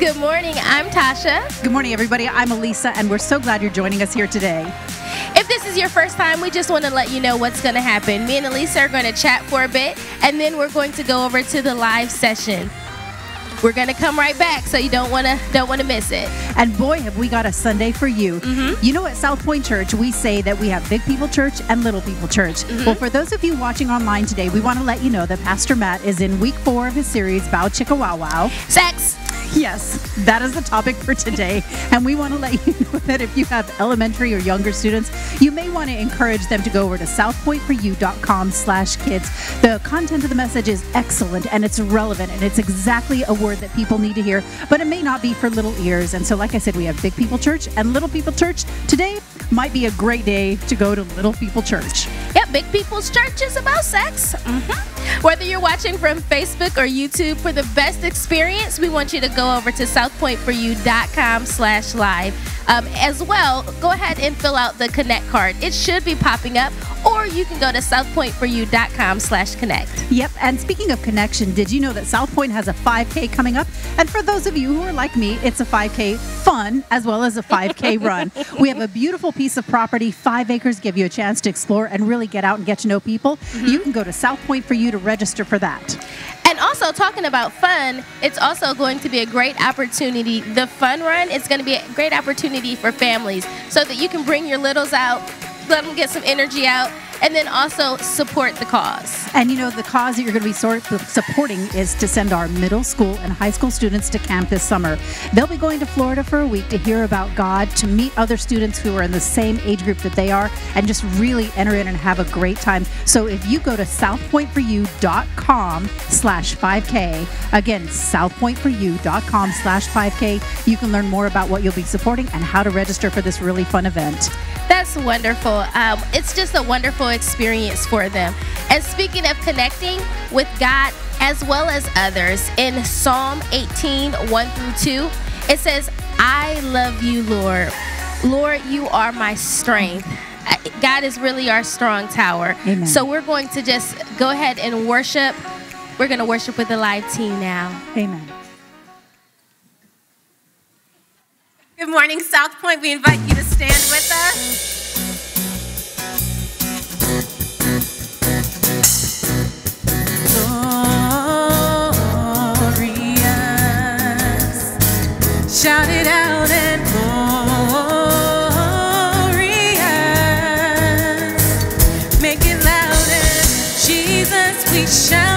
Good morning. I'm Tasha. Good morning, everybody. I'm Elisa, and we're so glad you're joining us here today. If this is your first time, we just want to let you know what's going to happen. Me and Elisa are going to chat for a bit, and then we're going to go over to the live session. We're gonna come right back, so you don't wanna don't wanna miss it. And boy, have we got a Sunday for you. Mm-hmm. You know, at SouthPoint Church, we say that we have big people church and little people church. Mm-hmm. Well, for those of you watching online today, we want to let you know that Pastor Matt is in week four of his series, Bow Chicka Wow Wow. Sex. Yes, that is the topic for today. And we want to let you know that if you have elementary or younger students, you may want to encourage them to go over to southpointforyou.com slash kids. The content of the message is excellent and it's relevant and it's exactly a word that people need to hear, but it may not be for little ears. And so, like I said, we have Big People Church and Little People Church. Today might be a great day to go to Little People Church. Yep, Big People's Church is about sex. Mm-hmm. Whether you're watching from Facebook or YouTube, for the best experience, we want you to go over to southpointforyou.com slash live. Um, as well, go ahead and fill out the Connect card. It should be popping up, or you can go to southpointforyou.com slash connect. Yep. And speaking of connection, did you know that SouthPoint has a 5K coming up? And for those of you who are like me, it's a 5K fun as well as a 5K run. We have a beautiful piece of property, five acres, give you a chance to explore and really get out and get to know people. You mm-hmm. can go to South Point for you to register for that. And also, talking about fun, it's also going to be a great opportunity. The fun run is going to be a great opportunity for families so that you can bring your littles out, let them get some energy out, and then also support the cause. And you know, the cause that you're going to be sort supporting is to send our middle school and high school students to camp this summer. They'll be going to Florida for a week to hear about God, to meet other students who are in the same age group that they are, and just really enter in and have a great time. So if you go to southpointforyou.com slash 5K, again, southpointforyou.com slash 5K, you can learn more about what you'll be supporting and how to register for this really fun event. That's wonderful. Um, it's just a wonderful experience for them. And speaking of connecting with God as well as others, in Psalm 18 1 through 2, it says, I love you, Lord. Lord, you are my strength. Uh, God is really our strong tower. Amen. So we're going to just go ahead and worship. We're going to worship with the live team now. Amen. Good morning, SouthPoint. We invite you to stand with us. Shout it out and glorious. Make it louder. Jesus, we shout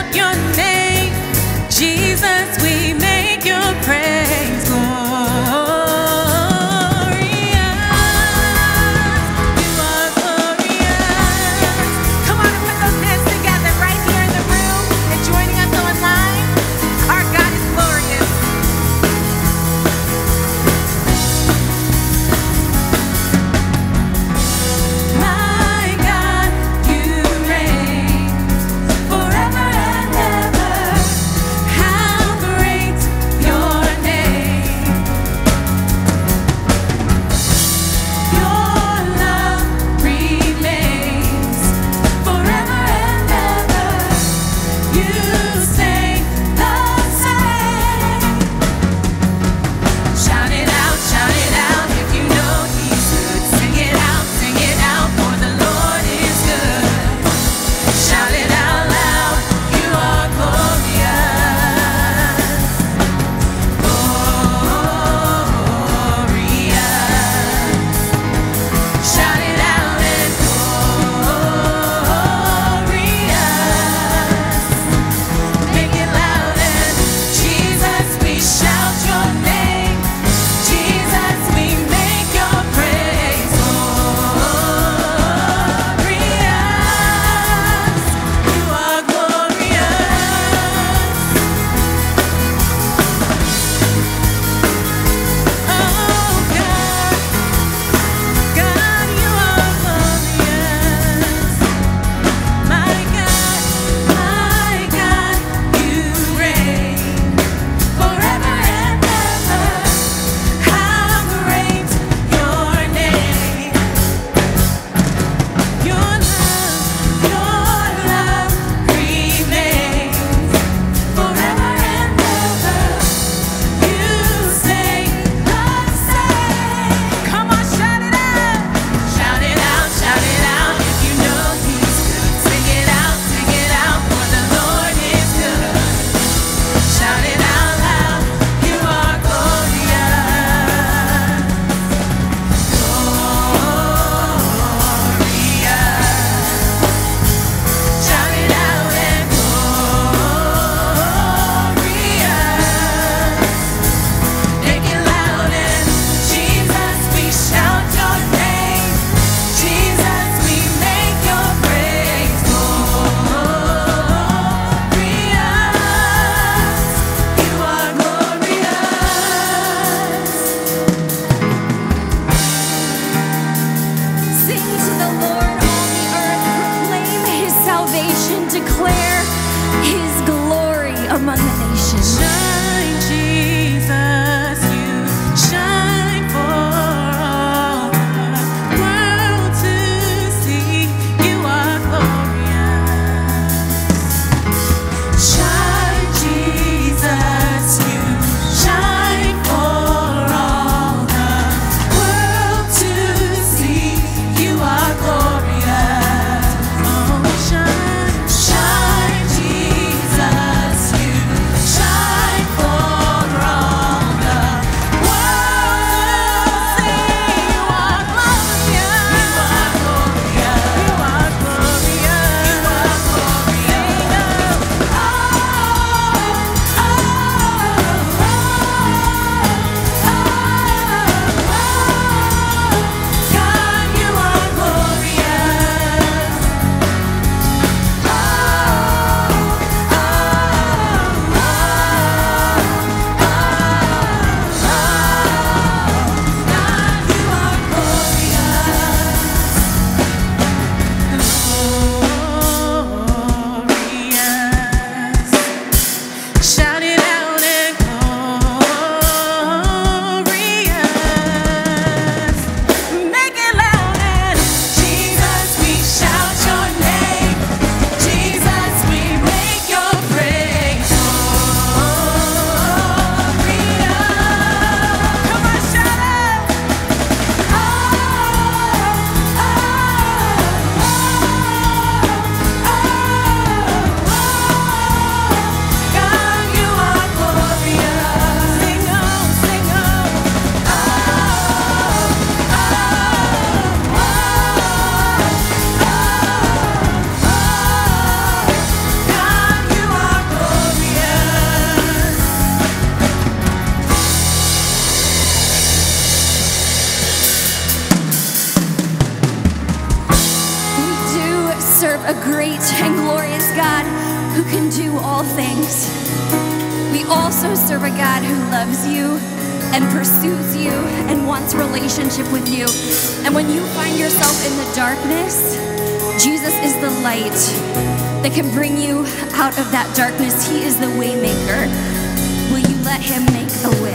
let him make a way?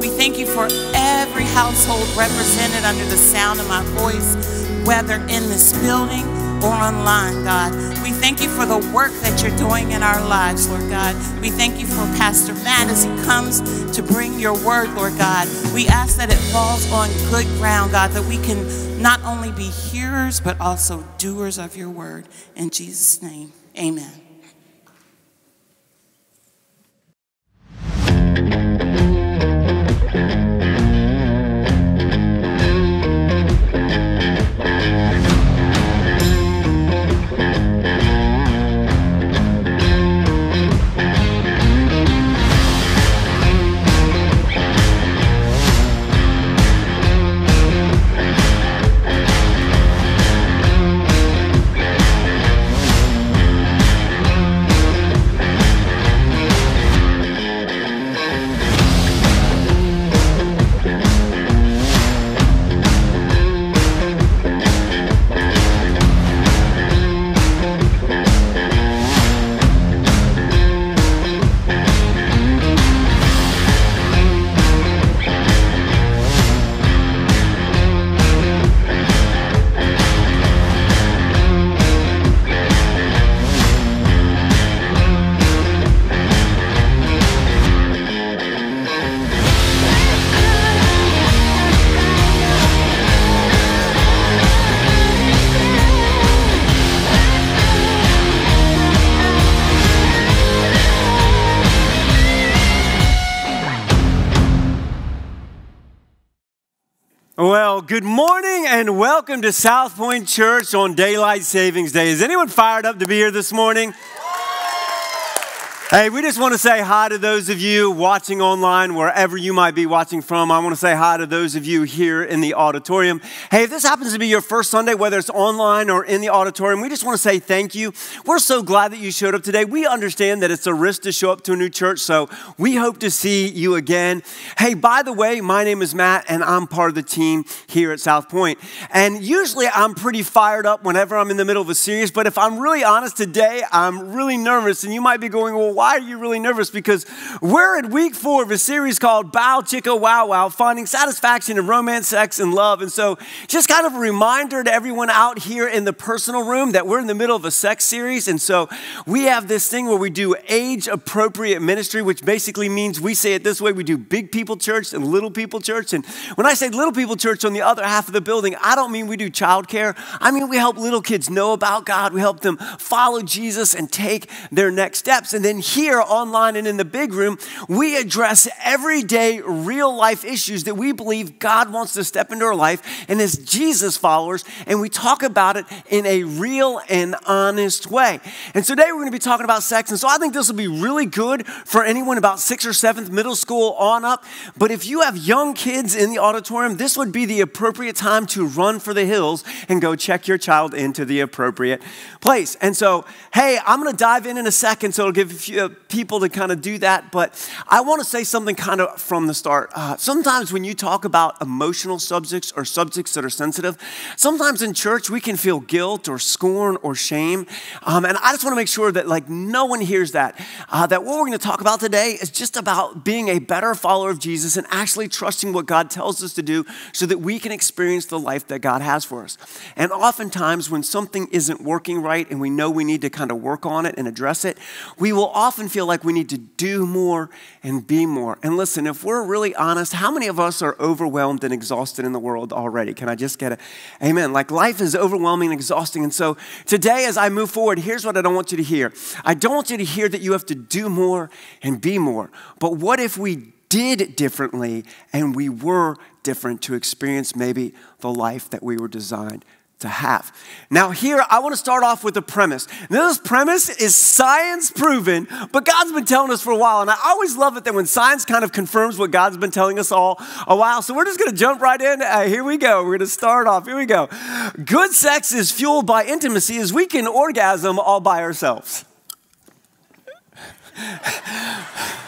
We thank you for every household represented under the sound of my voice, whether in this building or online, God. We thank you for the work that you're doing in our lives, Lord God. We thank you for Pastor Matt as he comes to bring your word, Lord God. We ask that it falls on good ground, God, that we can not only be hearers, but also doers of your word. In Jesus' name, amen. Good morning and welcome to SouthPoint Church on Daylight Savings Day. Is anyone fired up to be here this morning? Hey, we just want to say hi to those of you watching online, wherever you might be watching from. I want to say hi to those of you here in the auditorium. Hey, if this happens to be your first Sunday, whether it's online or in the auditorium, we just want to say thank you. We're so glad that you showed up today. We understand that it's a risk to show up to a new church, so we hope to see you again. Hey, by the way, my name is Matt, and I'm part of the team here at SouthPoint. And usually I'm pretty fired up whenever I'm in the middle of a series, but if I'm really honest today, I'm really nervous, and you might be going, well, why are you really nervous? Because we're in week four of a series called Bow Chicka Wow Wow, finding satisfaction in romance, sex, and love. And so, just kind of a reminder to everyone out here in the personal room that we're in the middle of a sex series. And so, we have this thing where we do age appropriate ministry, which basically means we say it this way we do big people church and little people church. And when I say little people church on the other half of the building, I don't mean we do childcare. I mean, we help little kids know about God, we help them follow Jesus and take their next steps. And then here, online and in the big room, we address everyday real life issues that we believe God wants to step into our life and as Jesus followers, and we talk about it in a real and honest way. And today we're going to be talking about sex, and so I think this will be really good for anyone about sixth or seventh, middle school on up. But if you have young kids in the auditorium, this would be the appropriate time to run for the hills and go check your child into the appropriate place. And so, hey, I'm going to dive in in a second, so it'll give a few people to kind of do that. But I want to say something kind of from the start. Uh, sometimes when you talk about emotional subjects or subjects that are sensitive, sometimes in church we can feel guilt or scorn or shame. Um, and I just want to make sure that like no one hears that. Uh, that what we're going to talk about today is just about being a better follower of Jesus and actually trusting what God tells us to do so that we can experience the life that God has for us. And oftentimes when something isn't working right and we know we need to kind of work on it and address it, we will often feel like we need to do more and be more. And listen, if we're really honest, how many of us are overwhelmed and exhausted in the world already? Can I just get it? Amen. Like life is overwhelming and exhausting. And so today, as I move forward, here's what I don't want you to hear I don't want you to hear that you have to do more and be more. But what if we did differently and we were different to experience maybe the life that we were designed to have. Now, here I want to start off with a premise. Now, this premise is science proven, but God's been telling us for a while. And I always love it that when science kind of confirms what God's been telling us all a while. So we're just going to jump right in. Uh, here we go. We're going to start off. Here we go. Good sex is fueled by intimacy as we can orgasm all by ourselves.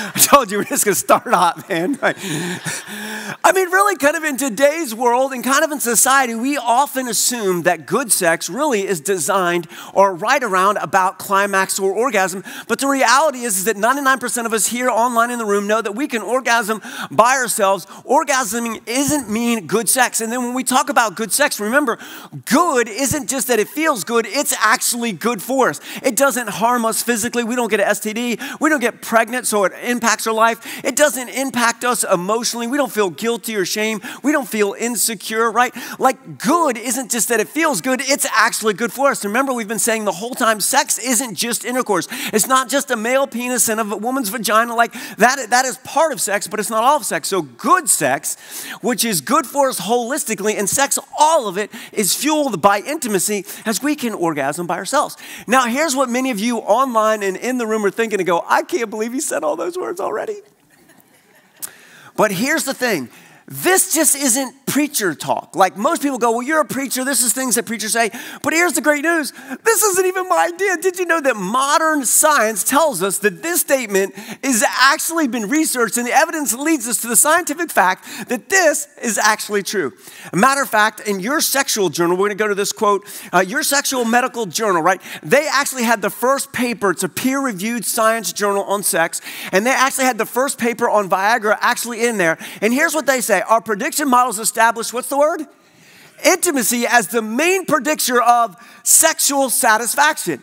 I told you we're just gonna start hot, man. I mean, really, kind of in today's world and kind of in society, we often assume that good sex really is designed or right around about climax or orgasm. But the reality is, is that 99% of us here online in the room know that we can orgasm by ourselves. Orgasming isn't mean good sex. And then when we talk about good sex, remember, good isn't just that it feels good, it's actually good for us. It doesn't harm us physically. We don't get an STD. We don't get pregnant, so it impacts our life. It doesn't impact us emotionally. We don't feel guilty or shame. We don't feel insecure, right? Like good isn't just that it feels good, it's actually good for us. Remember, we've been saying the whole time sex isn't just intercourse. It's not just a male penis and a woman's vagina. Like that, that is part of sex, but it's not all of sex. So good sex, which is good for us holistically, and sex, all of it is fueled by intimacy as we can orgasm by ourselves. Now, here's what many of you online and in the room are thinking to go, I can't believe he said all those words already. But here's the thing this just isn't preacher talk. Like most people go, Well, you're a preacher. This is things that preachers say. But here's the great news this isn't even my idea. Did you know that modern science tells us that this statement is actually been researched and the evidence leads us to the scientific fact that this is actually true? A matter of fact, in your sexual journal, we're going to go to this quote, uh, your sexual medical journal, right? They actually had the first paper, it's a peer reviewed science journal on sex, and they actually had the first paper on Viagra actually in there. And here's what they say Our prediction models establish what's the word? Intimacy as the main predictor of sexual satisfaction.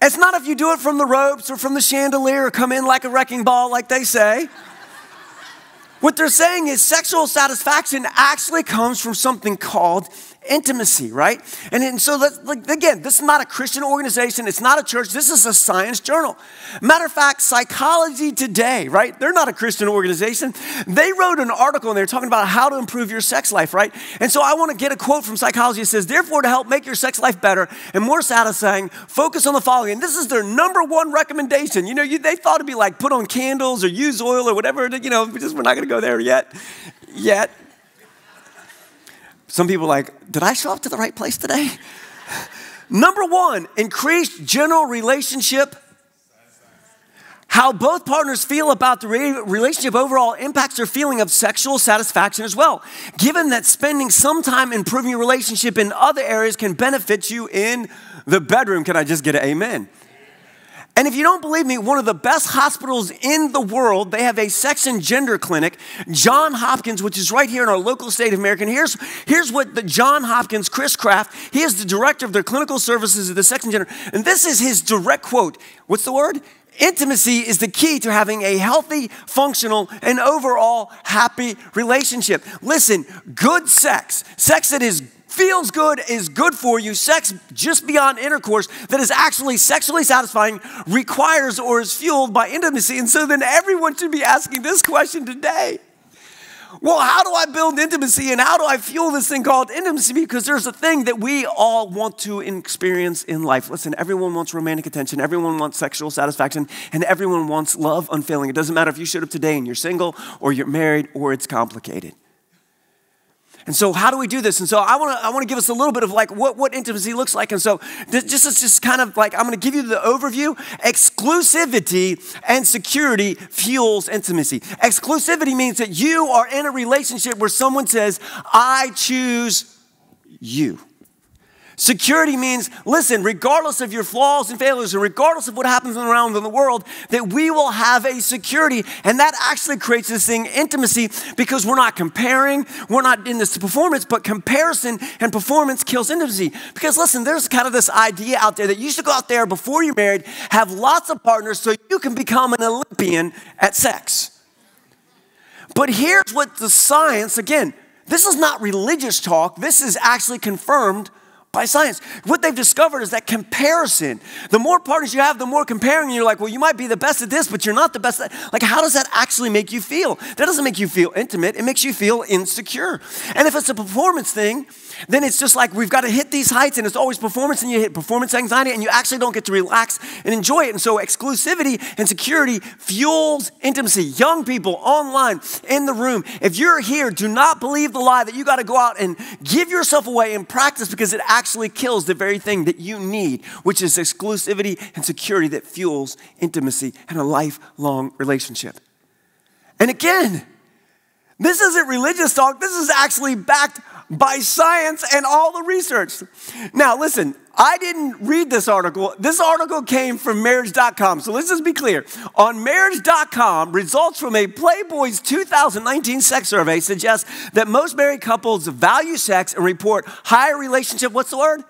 It's not if you do it from the ropes or from the chandelier or come in like a wrecking ball, like they say. what they're saying is sexual satisfaction actually comes from something called intimacy, right? And, and so, like, again, this is not a Christian organization, it's not a church, this is a science journal. Matter of fact, Psychology Today, right? They're not a Christian organization. They wrote an article and they're talking about how to improve your sex life, right? And so, I want to get a quote from Psychology. It says, Therefore, to help make your sex life better and more satisfying, focus on the following. And this is their number one recommendation. You know, you, they thought it'd be like put on candles or use oil or whatever, you know, just, we're not going to go there yet. Yet. Some people like, did I show up to the right place today? Number one, increased general relationship. How both partners feel about the relationship overall impacts their feeling of sexual satisfaction as well. Given that spending some time improving your relationship in other areas can benefit you in the bedroom, can I just get an amen? And if you don't believe me, one of the best hospitals in the world, they have a sex and gender clinic, John Hopkins, which is right here in our local state of America. And here's, here's what the John Hopkins, Chris Kraft, he is the director of their clinical services of the sex and gender. And this is his direct quote. What's the word? Intimacy is the key to having a healthy, functional, and overall happy relationship. Listen, good sex, sex that is feels good, is good for you, sex just beyond intercourse that is actually sexually satisfying requires or is fueled by intimacy. And so then everyone should be asking this question today. Well, how do I build intimacy and how do I fuel this thing called intimacy? Because there's a thing that we all want to experience in life. Listen, everyone wants romantic attention, everyone wants sexual satisfaction, and everyone wants love unfailing. It doesn't matter if you showed up today and you're single or you're married or it's complicated. And so, how do we do this? And so, I want to I want to give us a little bit of like what, what intimacy looks like. And so, this, just just kind of like I'm going to give you the overview. Exclusivity and security fuels intimacy. Exclusivity means that you are in a relationship where someone says, "I choose you." Security means, listen, regardless of your flaws and failures, and regardless of what happens around in the world, that we will have a security. And that actually creates this thing, intimacy, because we're not comparing, we're not in this performance, but comparison and performance kills intimacy. Because listen, there's kind of this idea out there that you should go out there before you're married, have lots of partners so you can become an Olympian at sex. But here's what the science, again, this is not religious talk, this is actually confirmed by science. What they've discovered is that comparison, the more partners you have, the more comparing, you're like, well, you might be the best at this, but you're not the best at Like, how does that actually make you feel? That doesn't make you feel intimate, it makes you feel insecure. And if it's a performance thing, then it's just like we've got to hit these heights and it's always performance and you hit performance anxiety and you actually don't get to relax and enjoy it. And so exclusivity and security fuels intimacy. Young people online in the room, if you're here, do not believe the lie that you got to go out and give yourself away and practice because it actually kills the very thing that you need, which is exclusivity and security that fuels intimacy and a lifelong relationship. And again, This isn't religious talk. This is actually backed by science and all the research. Now, listen, I didn't read this article. This article came from marriage.com. So let's just be clear. On marriage.com, results from a Playboy's 2019 sex survey suggest that most married couples value sex and report higher relationship, what's the word?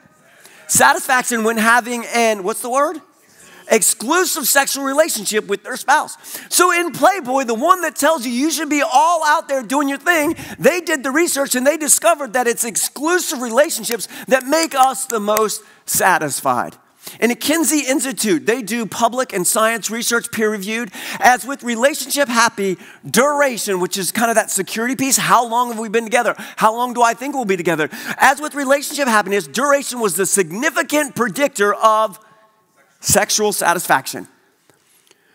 Satisfaction when having an, what's the word? Exclusive sexual relationship with their spouse. So in Playboy, the one that tells you you should be all out there doing your thing, they did the research and they discovered that it's exclusive relationships that make us the most satisfied. In the Kinsey Institute, they do public and science research peer reviewed. As with relationship happy, duration, which is kind of that security piece, how long have we been together? How long do I think we'll be together? As with relationship happiness, duration was the significant predictor of sexual satisfaction.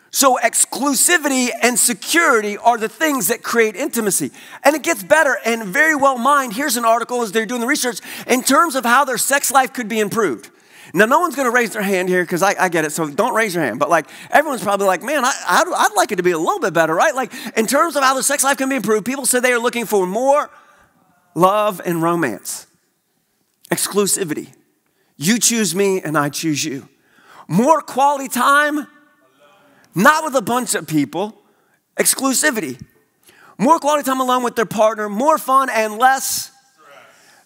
So, exclusivity and security are the things that create intimacy. And it gets better and Verywell Mind. Here's an article as they're doing the research in terms of how their sex life could be improved. Now, no one's gonna raise their hand here because I, I, get it, so don't raise your hand. But like, everyone's probably like, man, I, I'd, I'd like it to be a little bit better, right? Like, in terms of how the sex life can be improved, people say they are looking for more love and romance, exclusivity. You choose me and I choose you more quality time, not with a bunch of people, exclusivity. More quality time alone with their partner, more fun and less.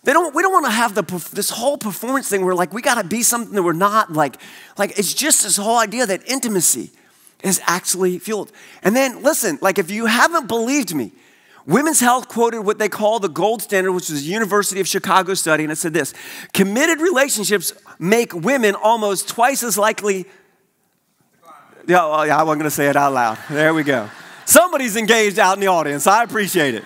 They don't, we don't want to have the, this whole performance thing where like we got to be something that we're not. Like, like it's just this whole idea that intimacy is actually fueled. And then listen, like if you haven't believed me, Women's Health quoted what they call the gold standard, which was a University of Chicago study, and it said this committed relationships make women almost twice as likely. Yeah, well, yeah I wasn't going to say it out loud. There we go. Somebody's engaged out in the audience. I appreciate it.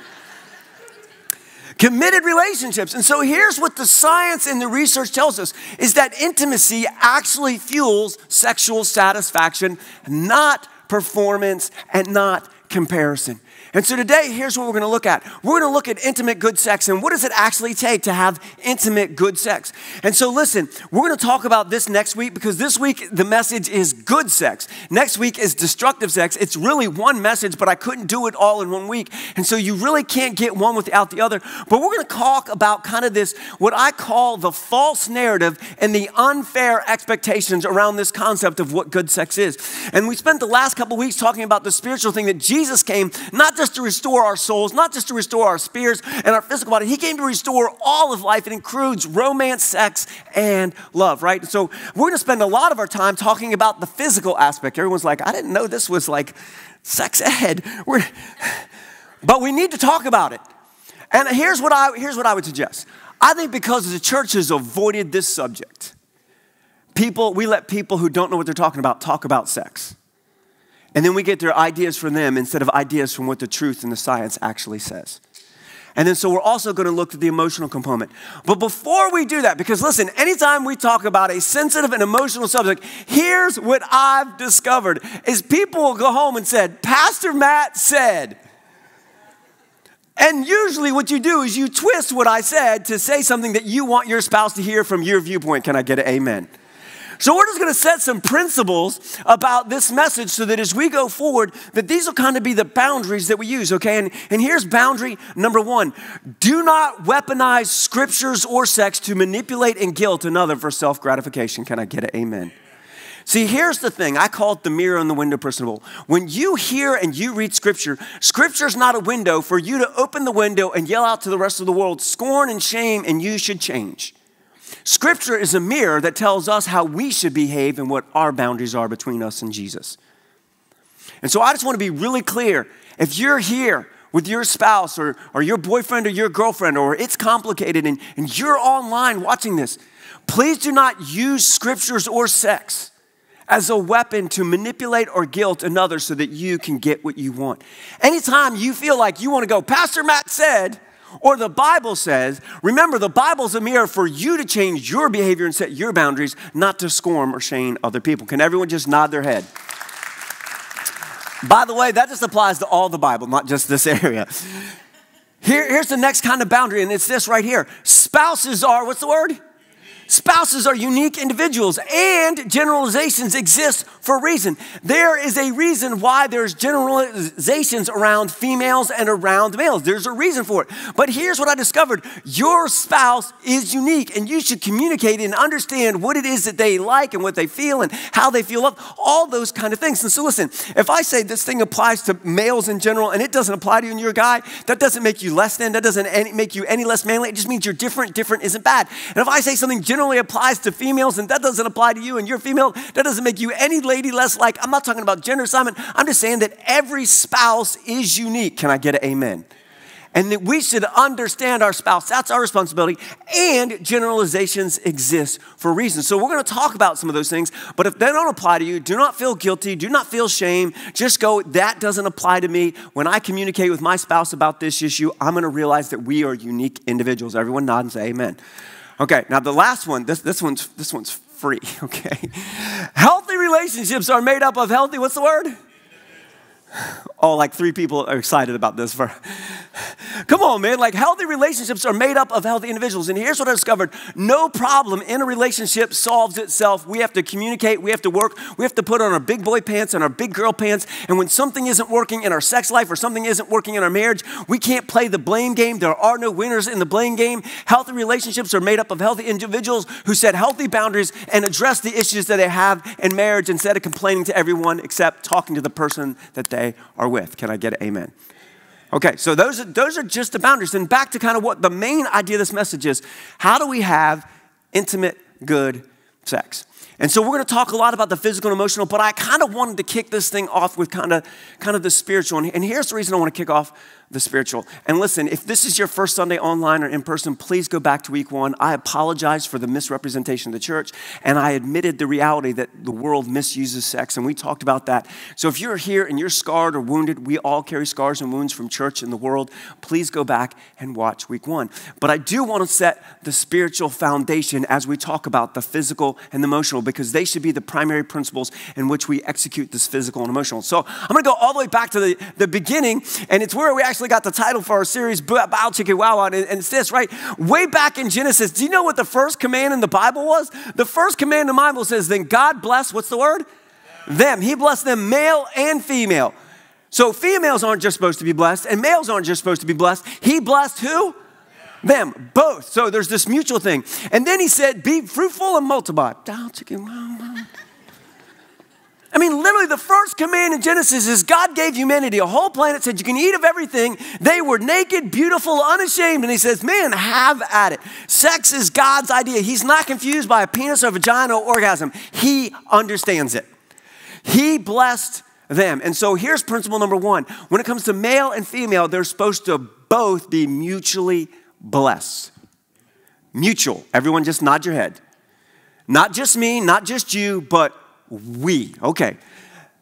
Committed relationships. And so here's what the science and the research tells us is that intimacy actually fuels sexual satisfaction, not performance and not comparison. And so today, here's what we're gonna look at. We're gonna look at intimate good sex and what does it actually take to have intimate good sex. And so, listen, we're gonna talk about this next week because this week the message is good sex. Next week is destructive sex. It's really one message, but I couldn't do it all in one week. And so, you really can't get one without the other. But we're gonna talk about kind of this, what I call the false narrative and the unfair expectations around this concept of what good sex is. And we spent the last couple weeks talking about the spiritual thing that Jesus came, not just just to restore our souls, not just to restore our spirits and our physical body. He came to restore all of life. It includes romance, sex, and love, right? So we're going to spend a lot of our time talking about the physical aspect. Everyone's like, I didn't know this was like sex ed. We're, but we need to talk about it. And here's what I, here's what I would suggest. I think because the church has avoided this subject, people, we let people who don't know what they're talking about talk about sex. And then we get their ideas from them instead of ideas from what the truth and the science actually says. And then so we're also going to look at the emotional component. But before we do that, because listen, anytime we talk about a sensitive and emotional subject, here's what I've discovered is people will go home and said, Pastor Matt said. And usually what you do is you twist what I said to say something that you want your spouse to hear from your viewpoint. Can I get an amen? So we're just going to set some principles about this message so that as we go forward, that these will kind of be the boundaries that we use, okay? And, and here's boundary number one. Do not weaponize scriptures or sex to manipulate and guilt another for self-gratification. Can I get an amen? See, here's the thing. I call it the mirror and the window principle. When you hear and you read scripture, scripture is not a window for you to open the window and yell out to the rest of the world, scorn and shame, and you should change. Scripture is a mirror that tells us how we should behave and what our boundaries are between us and Jesus. And so I just want to be really clear. If you're here with your spouse or, or your boyfriend or your girlfriend, or it's complicated and, and you're online watching this, please do not use scriptures or sex as a weapon to manipulate or guilt another so that you can get what you want. Anytime you feel like you want to go, Pastor Matt said, or the Bible says, remember, the Bible's a mirror for you to change your behavior and set your boundaries, not to scorn or shame other people. Can everyone just nod their head? By the way, that just applies to all the Bible, not just this area. Here, here's the next kind of boundary, and it's this right here. Spouses are, what's the word? Spouses are unique individuals and generalizations exist for a reason. There is a reason why there's generalizations around females and around males. There's a reason for it. But here's what I discovered your spouse is unique, and you should communicate and understand what it is that they like and what they feel and how they feel loved, all those kind of things. And so, listen, if I say this thing applies to males in general and it doesn't apply to you and you're a guy, that doesn't make you less than, that doesn't make you any less manly. It just means you're different. Different isn't bad. And if I say something generally applies to females and that doesn't apply to you and you're female, that doesn't make you any lady less like. I'm not talking about gender assignment. I'm just saying that every spouse is unique. Can I get an amen? And that we should understand our spouse. That's our responsibility. And generalizations exist for a reason. So we're going to talk about some of those things. But if they don't apply to you, do not feel guilty. Do not feel shame. Just go, that doesn't apply to me. When I communicate with my spouse about this issue, I'm going to realize that we are unique individuals. Everyone nod and say amen. Okay, now the last one, this, this, one's, this one's free, okay? Healthy relationships are made up of healthy, what's the word? Oh, like three people are excited about this. For, come on, man. Like healthy relationships are made up of healthy individuals. And here's what I discovered no problem in a relationship solves itself. We have to communicate, we have to work, we have to put on our big boy pants and our big girl pants. And when something isn't working in our sex life or something isn't working in our marriage, we can't play the blame game. There are no winners in the blame game. Healthy relationships are made up of healthy individuals who set healthy boundaries and address the issues that they have in marriage instead of complaining to everyone except talking to the person that they are with. Can I get an amen? Okay, so those are, those are just the boundaries. And back to kind of what the main idea of this message is how do we have intimate, good sex? And so we're going to talk a lot about the physical and emotional, but I kind of wanted to kick this thing off with kind of kind of the spiritual. And here's the reason I want to kick off the spiritual. And listen, if this is your first Sunday online or in person, please go back to week one. I apologize for the misrepresentation of the church, and I admitted the reality that the world misuses sex, and we talked about that. So if you're here and you're scarred or wounded, we all carry scars and wounds from church in the world. Please go back and watch week one. But I do want to set the spiritual foundation as we talk about the physical and the emotional, because they should be the primary principles in which we execute this physical and emotional. So I'm going to go all the way back to the, the beginning, and it's where we actually actually got the title for our series, Bow Chicka Wow, and it's this, right? Way back in Genesis, do you know what the first command in the Bible was? The first command in the Bible says, then God bless, what's the word? Them. He blessed them, male and female. So females aren't just supposed to be blessed, and males aren't just supposed to be blessed. He blessed who? Them, both. So there's this mutual thing. And then he said, Be fruitful and multiply. Bow, chicka, wow, wow. I mean, literally, the first command in Genesis is God gave humanity a whole planet, said you can eat of everything. They were naked, beautiful, unashamed. And He says, Man, have at it. Sex is God's idea. He's not confused by a penis or vagina or orgasm, He understands it. He blessed them. And so here's principle number one when it comes to male and female, they're supposed to both be mutually blessed. Mutual. Everyone just nod your head. Not just me, not just you, but we. Okay.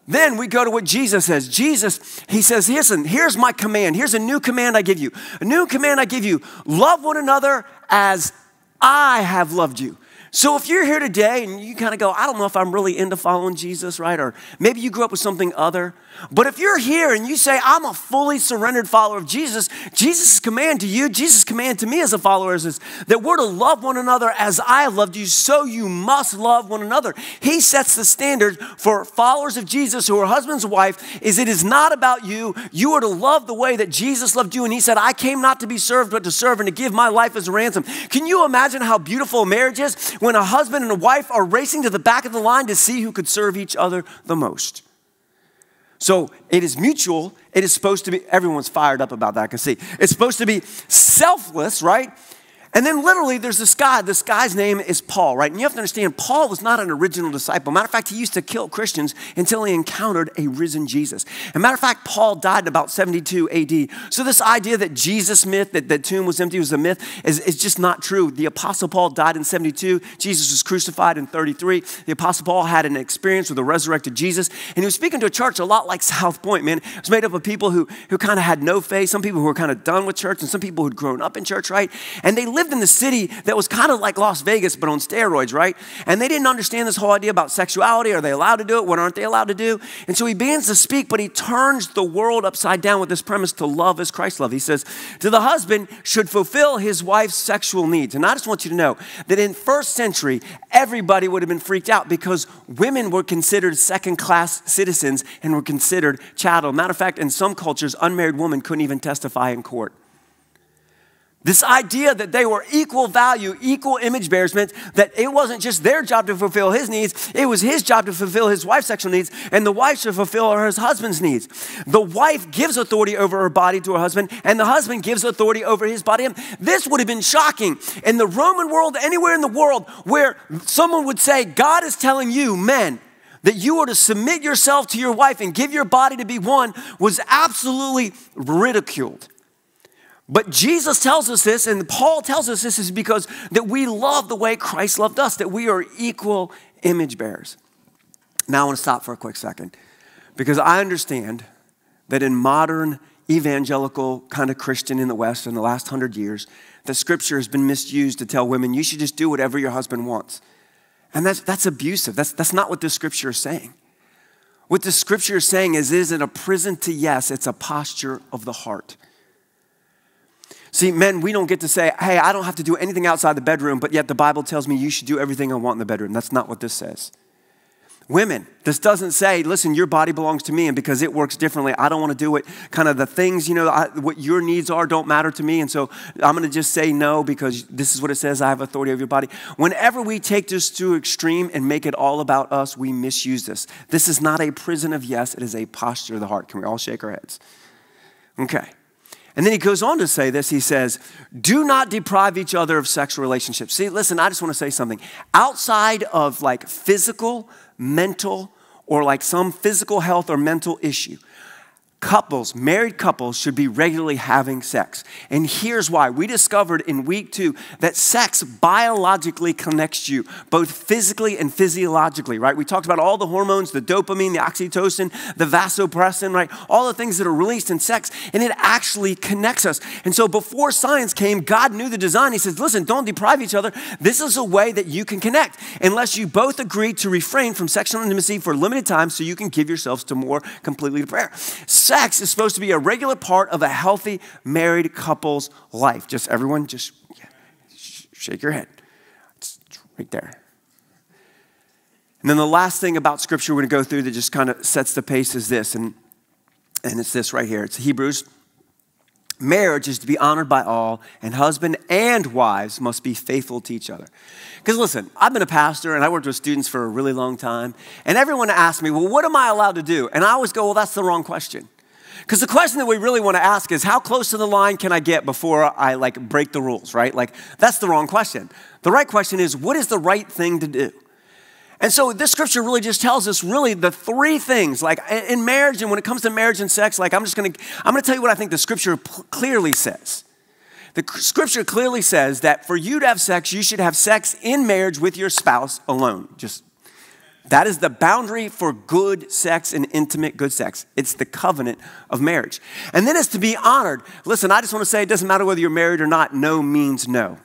Then we go to what Jesus says. Jesus, he says, listen, here's my command. Here's a new command I give you. A new command I give you. Love one another as I have loved you. So if you're here today and you kind of go, I don't know if I'm really into following Jesus, right? Or maybe you grew up with something other. But if you're here and you say, I'm a fully surrendered follower of Jesus, Jesus' command to you, Jesus' command to me as a follower is that we're to love one another as I loved you, so you must love one another. He sets the standard for followers of Jesus who are husbands and wife, is it is not about you. You are to love the way that Jesus loved you. And he said, I came not to be served, but to serve and to give my life as a ransom. Can you imagine how beautiful marriage is when a husband and a wife are racing to the back of the line to see who could serve each other the most? So it is mutual. It is supposed to be, everyone's fired up about that, I can see. It's supposed to be selfless, right? And then literally there's this guy, this guy's name is Paul, right? And you have to understand, Paul was not an original disciple. Matter of fact, he used to kill Christians until he encountered a risen Jesus. And matter of fact, Paul died in about 72 AD. So this idea that Jesus myth, that the tomb was empty was a myth, is, is just not true. The Apostle Paul died in 72. Jesus was crucified in 33. The Apostle Paul had an experience with the resurrected Jesus. And he was speaking to a church a lot like SouthPoint, man. It was made up of people who, who kind of had no faith, some people who were kind of done with church, and some people who'd grown up in church, right? And they lived lived in the city that was kind of like Las Vegas, but on steroids, right? And they didn't understand this whole idea about sexuality. Are they allowed to do it? What aren't they allowed to do? And so he begins to speak, but he turns the world upside down with this premise to love as Christ loved. He says, To the husband should fulfill his wife's sexual needs. And I just want you to know that in first century, everybody would have been freaked out because women were considered second class citizens and were considered chattel. Matter of fact, in some cultures, unmarried women couldn't even testify in court. This idea that they were equal value, equal image bearers meant that it wasn't just their job to fulfill his needs, it was his job to fulfill his wife's sexual needs, and the wife should fulfill her husband's needs. The wife gives authority over her body to her husband, and the husband gives authority over his body. This would have been shocking in the Roman world, anywhere in the world, where someone would say, God is telling you, men, that you are to submit yourself to your wife and give your body to be one was absolutely ridiculed. But Jesus tells us this, and Paul tells us this is because that we love the way Christ loved us, that we are equal image bearers. Now I want to stop for a quick second because I understand that in modern evangelical kind of Christian in the West in the last hundred years, the scripture has been misused to tell women you should just do whatever your husband wants. And that's, that's abusive. That's, that's not what this scripture is saying. What the scripture is saying is, it isn't a prison to yes, it's a posture of the heart. See, men, we don't get to say, hey, I don't have to do anything outside the bedroom, but yet the Bible tells me you should do everything I want in the bedroom. That's not what this says. Women, this doesn't say, listen, your body belongs to me, and because it works differently, I don't want to do it. Kind of the things, you know, I, what your needs are don't matter to me, and so I'm going to just say no because this is what it says I have authority over your body. Whenever we take this to extreme and make it all about us, we misuse this. This is not a prison of yes, it is a posture of the heart. Can we all shake our heads? Okay. And then he goes on to say this. He says, Do not deprive each other of sexual relationships. See, listen, I just want to say something. Outside of like physical, mental, or like some physical health or mental issue, couples, married couples, should be regularly having sex. And here's why. We discovered in week two that sex biologically connects you, both physically and physiologically, right? We talked about all the hormones, the dopamine, the oxytocin, the vasopressin, right? All the things that are released in sex, and it actually connects us. And so before science came, God knew the design. He says, listen, don't deprive each other. This is a way that you can connect, unless you both agree to refrain from sexual intimacy for a limited time so you can give yourselves to more completely to prayer sex is supposed to be a regular part of a healthy married couple's life. Just everyone, just yeah, shake your head. It's right there. And then the last thing about scripture we're going to go through that just kind of sets the pace is this, and, and it's this right here. It's Hebrews. Marriage is to be honored by all, and husband and wives must be faithful to each other. Because listen, I've been a pastor and I worked with students for a really long time, and everyone asked me, Well, what am I allowed to do? And I always go, Well, that's the wrong question. Because the question that we really want to ask is how close to the line can I get before I like break the rules, right? Like that's the wrong question. The right question is what is the right thing to do? And so this scripture really just tells us really the three things like in marriage and when it comes to marriage and sex like I'm just going to I'm going to tell you what I think the scripture clearly says. The scripture clearly says that for you to have sex you should have sex in marriage with your spouse alone. Just that is the boundary for good sex and intimate good sex. It's the covenant of marriage. And then it's to be honored. Listen, I just want to say it doesn't matter whether you're married or not, no means no.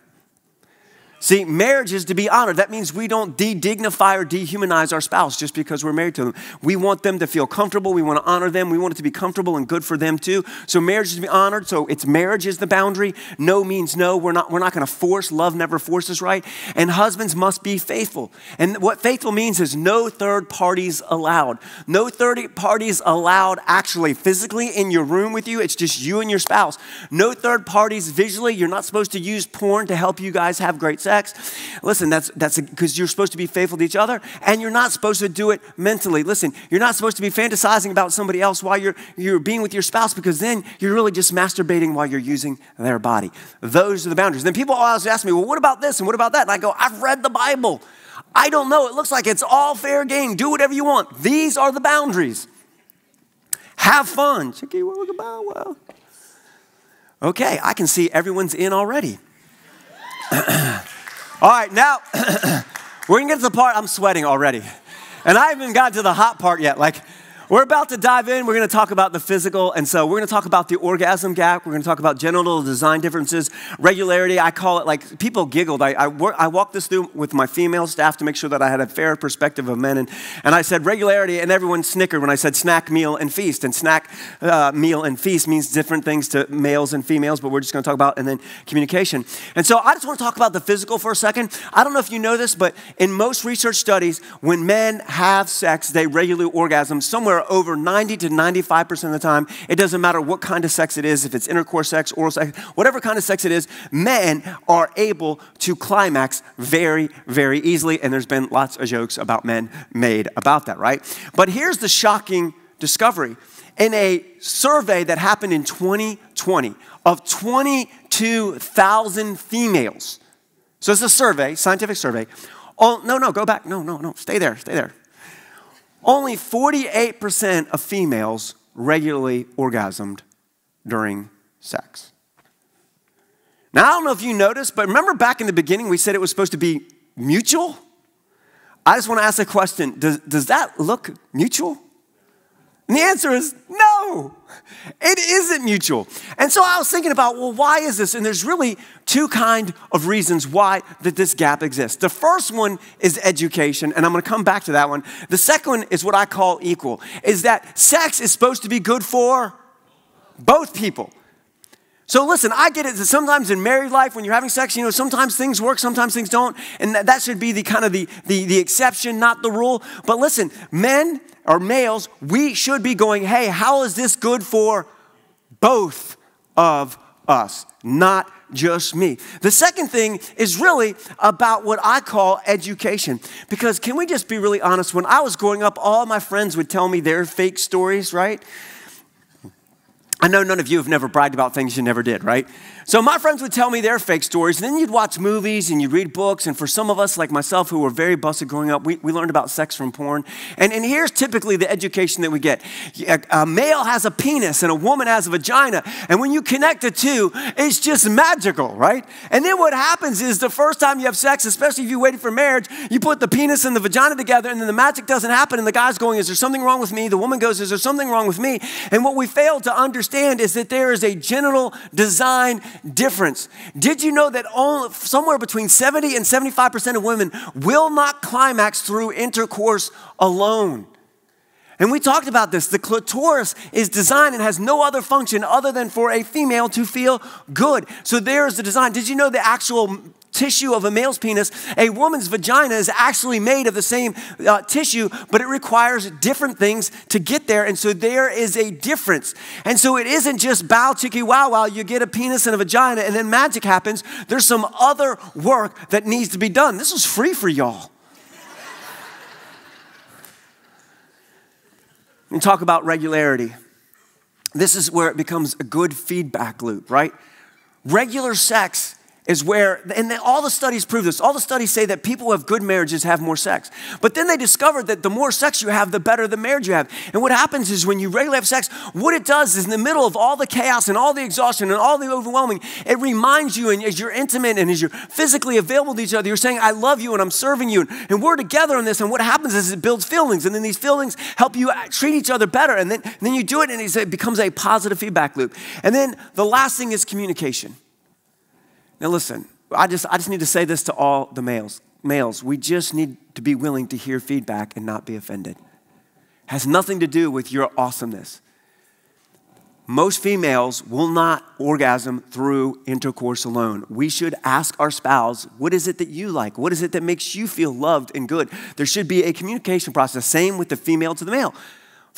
See, marriage is to be honored. That means we don't de dignify or dehumanize our spouse just because we're married to them. We want them to feel comfortable. We want to honor them. We want it to be comfortable and good for them too. So, marriage is to be honored. So, it's marriage is the boundary. No means no. We're not, we're not going to force. Love never forces, right? And husbands must be faithful. And what faithful means is no third parties allowed. No third parties allowed actually physically in your room with you. It's just you and your spouse. No third parties visually. You're not supposed to use porn to help you guys have great sex sex. Listen, that's that's because you're supposed to be faithful to each other, and you're not supposed to do it mentally. Listen, you're not supposed to be fantasizing about somebody else while you're you're being with your spouse, because then you're really just masturbating while you're using their body. Those are the boundaries. Then people always ask me, well, what about this and what about that? And I go, I've read the Bible. I don't know. It looks like it's all fair game. Do whatever you want. These are the boundaries. Have fun. Okay, I can see everyone's in already. All right, now we're gonna get to the part I'm sweating already. And I haven't gotten to the hot part yet. Like, We're about to dive in. We're going to talk about the physical. And so we're going to talk about the orgasm gap. We're going to talk about genital design differences, regularity. I call it like people giggled. I, I, I walked this through with my female staff to make sure that I had a fair perspective of men. And, and I said regularity, and everyone snickered when I said snack, meal, and feast. And snack, uh, meal, and feast means different things to males and females, but we're just going to talk about and then communication. And so I just want to talk about the physical for a second. I don't know if you know this, but in most research studies, when men have sex, they regularly orgasm somewhere over 90 to 95% of the time. It doesn't matter what kind of sex it is, if it's intercourse sex, oral sex, whatever kind of sex it is, men are able to climax very, very easily. And there's been lots of jokes about men made about that, right? But here's the shocking discovery. In a survey that happened in 2020 of 22,000 females, so it's a survey, scientific survey. Oh, no, no, go back. No, no, no, stay there, stay there. Only 48% of females regularly orgasmed during sex. Now, I don't know if you noticed, but remember back in the beginning we said it was supposed to be mutual? I just want to ask a question Does, does that look mutual? And the answer is no, it isn't mutual. And so I was thinking about, well, why is this? And there's really two kind of reasons why that this gap exists. The first one is education, and I'm going to come back to that one. The second one is what I call equal, is that sex is supposed to be good for both people. So listen, I get it that sometimes in married life, when you're having sex, you know, sometimes things work, sometimes things don't, and that, that should be the kind of the, the, the exception, not the rule. But listen, men or males, we should be going, hey, how is this good for both of us, not just me. The second thing is really about what I call education. Because can we just be really honest? When I was growing up, all my friends would tell me their fake stories, right? I know none of you have never bragged about things you never did, right? So my friends would tell me their fake stories, and then you'd watch movies and you'd read books. And for some of us, like myself, who were very busted growing up, we, we learned about sex from porn. And, and here's typically the education that we get a, a male has a penis and a woman has a vagina. And when you connect the two, it's just magical, right? And then what happens is the first time you have sex, especially if you're waiting for marriage, you put the penis and the vagina together, and then the magic doesn't happen. And the guy's going, Is there something wrong with me? The woman goes, Is there something wrong with me? And what we fail to understand is that there is a genital design difference. Did you know that only, somewhere between 70 and 75% of women will not climax through intercourse alone? And we talked about this. The clitoris is designed and has no other function other than for a female to feel good. So there is the design. Did you know the actual tissue of a male's penis, a woman's vagina is actually made of the same uh, tissue, but it requires different things to get there. And so there is a difference. And so it isn't just bow chickie wow wow, you get a penis and a vagina and then magic happens. There's some other work that needs to be done. This is free for y'all. and talk about regularity. This is where it becomes a good feedback loop, right? Regular sex is where, and all the studies prove this. All the studies say that people who have good marriages have more sex. But then they discovered that the more sex you have, the better the marriage you have. And what happens is when you regularly have sex, what it does is in the middle of all the chaos and all the exhaustion and all the overwhelming, it reminds you, and as you're intimate and as you're physically available to each other, you're saying, I love you and I'm serving you. And we're together on this. And what happens is it builds feelings. And then these feelings help you uh, treat each other better. And then, and then you do it and it becomes a positive feedback loop. And then the last thing is communication. Now listen, I just I just need to say this to all the males. Males, we just need to be willing to hear feedback and not be offended. Has nothing to do with your awesomeness. Most females will not orgasm through intercourse alone. We should ask our spouse, what is it that you like? What is it that makes you feel loved and good? There should be a communication process. Same with the female to the male.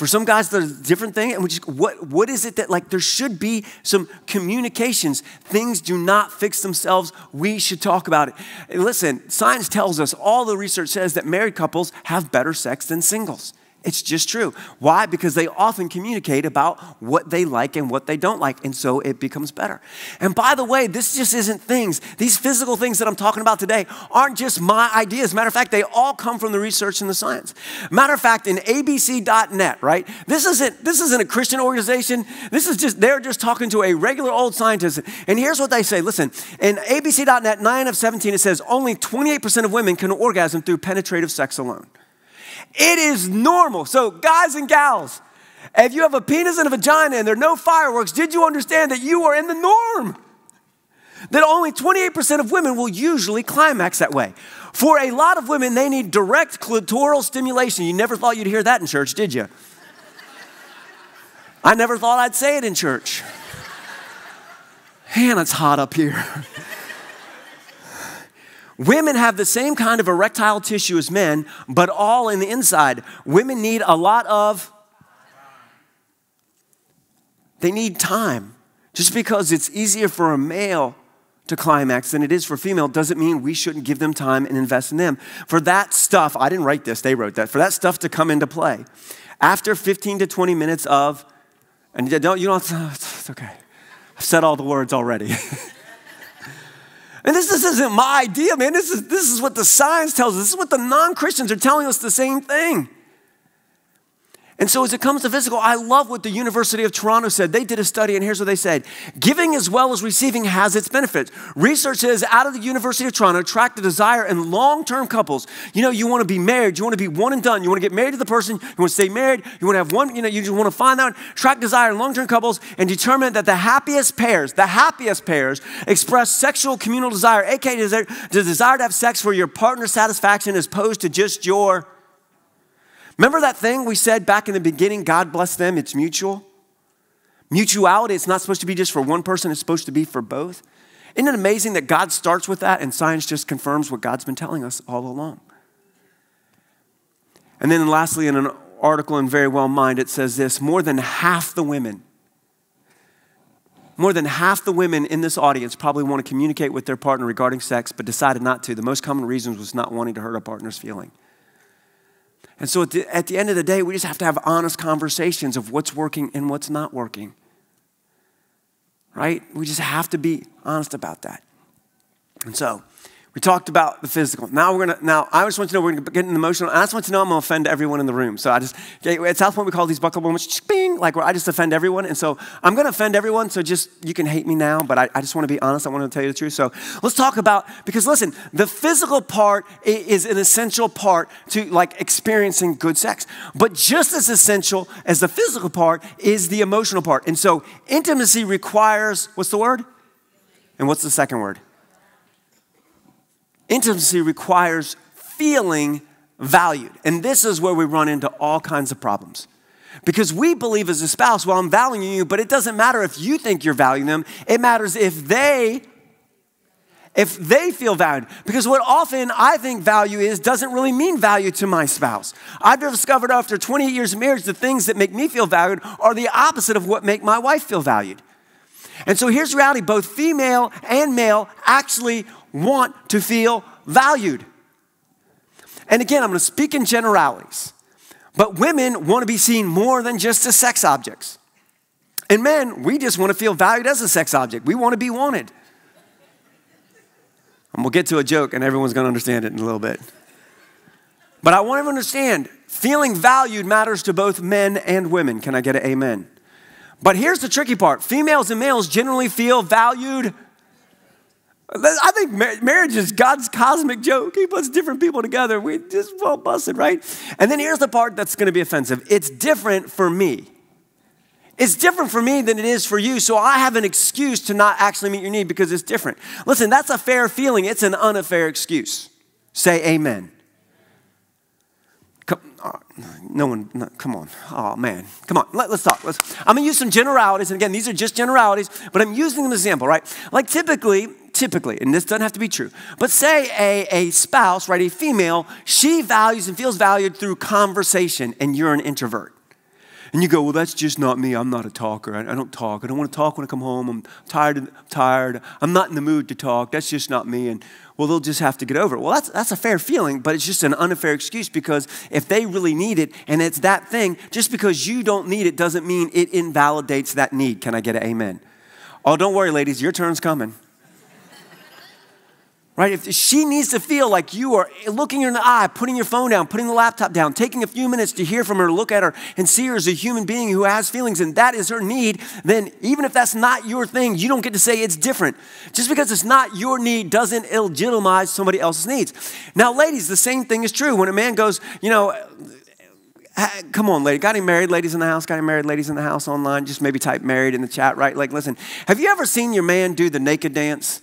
For some guys, there's a different thing. And we just, what, what is it that, like, there should be some communications. Things do not fix themselves. We should talk about it. And listen, science tells us, all the research says that married couples have better sex than singles. It's just true. Why? Because they often communicate about what they like and what they don't like, and so it becomes better. And by the way, this just isn't things. These physical things that I'm talking about today aren't just my ideas. Matter of fact, they all come from the research and the science. Matter of fact, in abc.net, right? This isn't this isn't a Christian organization. This is just they're just talking to a regular old scientist. And here's what they say. Listen, in abc.net 9 of 17 it says only 28% of women can orgasm through penetrative sex alone. It is normal. So, guys and gals, if you have a penis and a vagina and there are no fireworks, did you understand that you are in the norm? That only 28% of women will usually climax that way. For a lot of women, they need direct clitoral stimulation. You never thought you'd hear that in church, did you? I never thought I'd say it in church. Man, it's hot up here. Women have the same kind of erectile tissue as men, but all in the inside. Women need a lot of, they need time. Just because it's easier for a male to climax than it is for female doesn't mean we shouldn't give them time and invest in them. For that stuff, I didn't write this, they wrote that, for that stuff to come into play. After 15 to 20 minutes of, and you don't, you don't, it's okay. I've said all the words already. And this, this isn't my idea, man. This is, this is what the science tells us. This is what the non Christians are telling us the same thing. And so, as it comes to physical, I love what the University of Toronto said. They did a study, and here's what they said Giving as well as receiving has its benefits. Research says out of the University of Toronto tracked the desire in long term couples. You know, you want to be married, you want to be one and done, you want to get married to the person, you want to stay married, you want to have one, you know, you just want to find out, track desire in long term couples, and determine that the happiest pairs, the happiest pairs, express sexual communal desire, aka the desire to have sex for your partner's satisfaction as opposed to just your Remember that thing we said back in the beginning God bless them, it's mutual? Mutuality, it's not supposed to be just for one person, it's supposed to be for both. Isn't it amazing that God starts with that and science just confirms what God's been telling us all along? And then, lastly, in an article in Verywell Mind, it says this more than half the women, more than half the women in this audience probably want to communicate with their partner regarding sex, but decided not to. The most common reasons was not wanting to hurt a partner's feeling. And so at the, at the end of the day, we just have to have honest conversations of what's working and what's not working. Right? We just have to be honest about that. And so, we talked about the physical. Now we're gonna. Now I just want to know we're gonna get emotional. I just want to know I'm gonna offend everyone in the room. So I just at SouthPoint we call these buckle moments, bing, like where I just offend everyone. And so I'm gonna offend everyone. So just you can hate me now, but I, I just want to be honest. I want to tell you the truth. So let's talk about because listen, the physical part is an essential part to like experiencing good sex. But just as essential as the physical part is the emotional part. And so intimacy requires what's the word? And what's the second word? Intimacy requires feeling valued. And this is where we run into all kinds of problems. Because we believe as a spouse, well, I'm valuing you, but it doesn't matter if you think you're valuing them. It matters if they if they feel valued. Because what often I think value is doesn't really mean value to my spouse. I've discovered after 28 years of marriage, the things that make me feel valued are the opposite of what make my wife feel valued. And so here's reality both female and male actually want to feel valued. And again, I'm to speak in generalities, but women want to be seen more than just as sex objects. And men, we just want to feel valued as a sex object. We want to be wanted. And we'll get to a joke, and everyone's going to understand it in a little bit. But I want everyone to understand feeling valued matters to both men and women. Can I get an amen? But here's the tricky part females and males generally feel valued I think marriage is God's cosmic joke. He puts different people together. We just well busted, right? And then here's the part that's going to be offensive. It's different for me. It's different for me than it is for you, so I have an excuse to not actually meet your need because it's different. Listen, that's a fair feeling. It's an unfair excuse. Say amen. Come, uh, no one, no, come on. Oh, man. Come on. Let, us talk. Let's, I'm going to use some generalities. And again, these are just generalities, but I'm using an example, right? Like typically, typically, and this doesn't have to be true, but say a, a spouse, right, a female, she values and feels valued through conversation, and you're an introvert. And you go, well, that's just not me. I'm not a talker. I, I don't talk. I don't want to talk when I come home. I'm tired. I'm tired. I'm not in the mood to talk. That's just not me. And well, they'll just have to get over it. Well, that's, that's a fair feeling, but it's just an unfair excuse because if they really need it and it's that thing, just because you don't need it doesn't mean it invalidates that need. Can I get an amen? Oh, don't worry, ladies. Your turn's coming Right? If she needs to feel like you are looking her in the eye, putting your phone down, putting the laptop down, taking a few minutes to hear from her, look at her, and see her as a human being who has feelings, and that is her need, then even if that's not your thing, you don't get to say it's different. Just because it's not your need doesn't illegitimize somebody else's needs. Now, ladies, the same thing is true. When a man goes, you know, Come on, lady. Got any married ladies in the house? Got any married ladies in the house online? Just maybe type married in the chat, right? Like, listen, have you ever seen your man do the naked dance?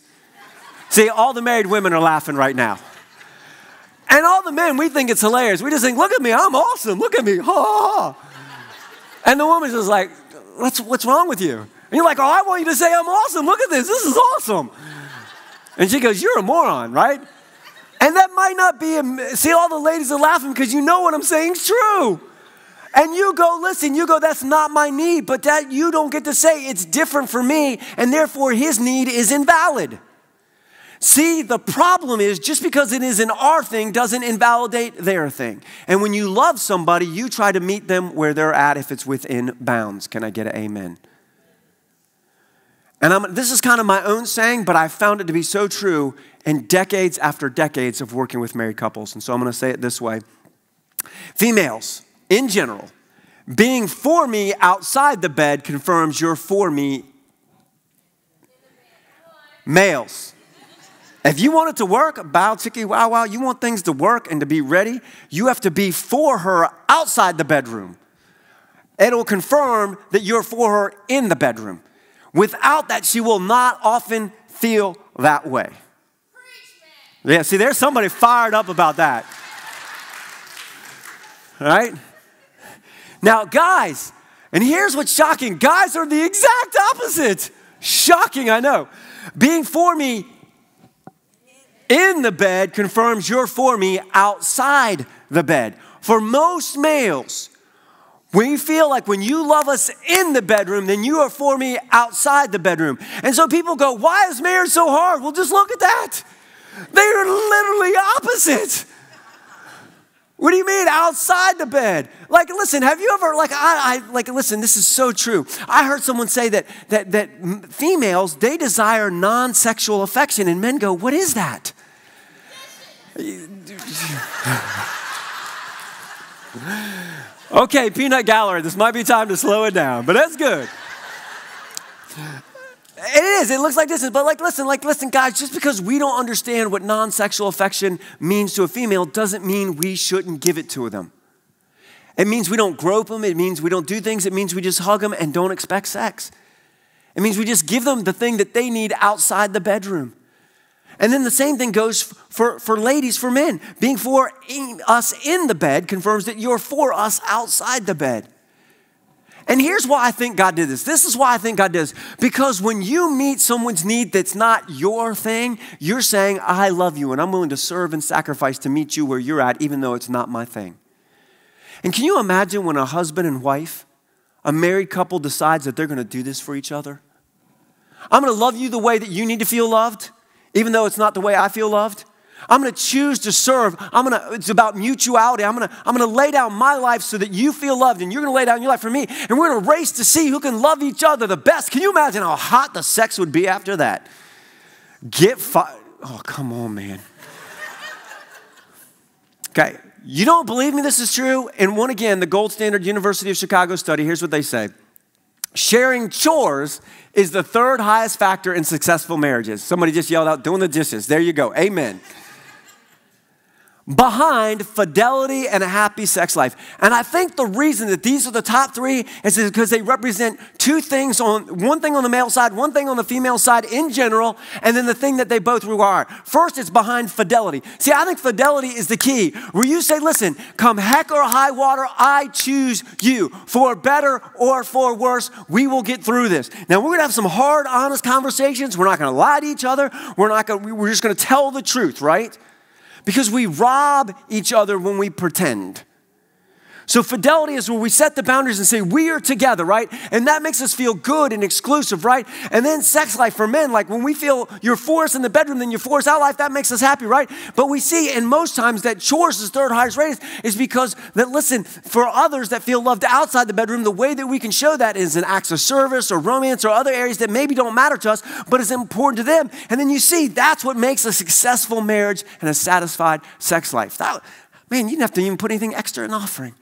See, all the married women are laughing right now. And all the men, we think it's hilarious. We just think, look at me, I'm awesome. Look at me. Ha. And the woman's just like, what's, what's wrong with you? And you're like, oh, I want you to say I'm awesome. Look at this. This is awesome. And she goes, you're a moron, right? And that might not be, a, see, all the ladies are laughing because you know what I'm saying is true. And you go, listen, you go, that's not my need, but that you don't get to say it's different for me, and therefore his need is invalid. See, the problem is just because it isn't our thing doesn't invalidate their thing. And when you love somebody, you try to meet them where they're at if it's within bounds. Can I get an amen? And I'm, this is kind of my own saying, but I found it to be so true in decades after decades of working with married couples. And so I'm going to say it this way Females, in general, being for me outside the bed confirms you're for me. Males, if you want it to work, bow, ticky, wow, wow, you want things to work and to be ready, you have to be for her outside the bedroom. It'll confirm that you're for her in the bedroom. Without that, she will not often feel that way. Yeah, see, there's somebody fired up about that. Right? Now, guys, and here's what's shocking guys are the exact opposite. Shocking, I know. Being for me in the bed confirms you're for me outside the bed. For most males, we feel like when you love us in the bedroom, then you are for me outside the bedroom. And so people go, Why is marriage so hard? Well, just look at that. They are literally opposite. What do you mean outside the bed? Like, listen, have you ever, like, I, I, like, listen, this is so true. I heard someone say that, that, that females, they desire non sexual affection, and men go, What is that? okay, peanut gallery, this might be time to slow it down, but that's good. It is. It looks like this. But like, listen, like, listen, guys, just because we don't understand what non-sexual affection means to a female doesn't mean we shouldn't give it to them. It means we don't grope them. It means we don't do things. It means we just hug them and don't expect sex. It means we just give them the thing that they need outside the bedroom. And then the same thing goes for, for ladies, for men. Being for in, us in the bed confirms that you're for us outside the bed. And here's why I think God did this. This is why I think God does. Because when you meet someone's need that's not your thing, you're saying, I love you and I'm willing to serve and sacrifice to meet you where you're at, even though it's not my thing. And can you imagine when a husband and wife, a married couple, decides that they're going to do this for each other? I'm going to love you the way that you need to feel loved, even though it's not the way I feel loved. I'm going to choose to serve. I'm going to, it's about mutuality. I'm to, I'm going to lay down my life so that you feel loved and you're going to lay down your life for me. And we're to race to see who can love each other the best. Can you imagine how hot the sex would be after that? Get fired. Oh, come on, man. Okay, you don't believe me this is true? And one again, the Gold Standard University of Chicago study, here's what they say. Sharing chores is the third highest factor in successful marriages. Somebody just yelled out, doing the dishes. There you go. Amen behind fidelity and a happy sex life. And I think the reason that these are the top three is because they represent two things on one thing on the male side, one thing on the female side in general, and then the thing that they both require. First, it's behind fidelity. See, I think fidelity is the key. Where you say, listen, come heck or high water, I choose you. For better or for worse, we will get through this. Now, we're gonna have some hard, honest conversations. We're not gonna lie to each other. We're not gonna, we're just gonna tell the truth, right? Because we rob each other when we pretend. So, fidelity is when we set the boundaries and say, we are together, right? And that makes us feel good and exclusive, right? And then sex life for men, like when we feel you're for us in the bedroom, then you're for us out life, that makes us happy, right? But we see in most times that chores is third highest rated is because that, listen, for others that feel loved outside the bedroom, the way that we can show that is in acts of service or romance or other areas that maybe don't matter to us, but is important to them. And then you see that's what makes a successful marriage and a satisfied sex life. That, man, you didn't have to even put anything extra in offering.